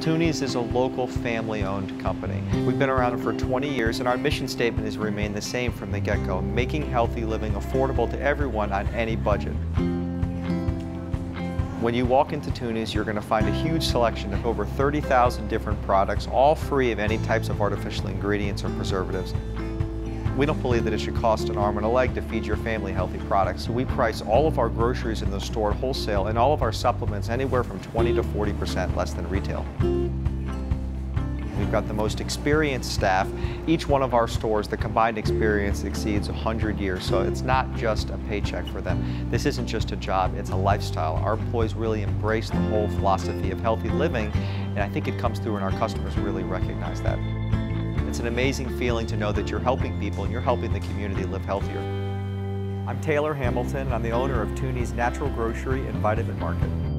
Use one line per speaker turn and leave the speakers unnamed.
Tunies is a local family-owned company. We've been around for 20 years and our mission statement has remained the same from the get-go, making healthy living affordable to everyone on any budget. When you walk into Tunies, you're going to find a huge selection of over 30,000 different products, all free of any types of artificial ingredients or preservatives. We don't believe that it should cost an arm and a leg to feed your family healthy products, so we price all of our groceries in the store wholesale and all of our supplements anywhere from 20 to 40% less than retail. We've got the most experienced staff. Each one of our stores, the combined experience exceeds 100 years, so it's not just a paycheck for them. This isn't just a job, it's a lifestyle. Our employees really embrace the whole philosophy of healthy living, and I think it comes through and our customers really recognize that. It's an amazing feeling to know that you're helping people and you're helping the community live healthier. I'm Taylor Hamilton and I'm the owner of Tunies Natural Grocery and Vitamin Market.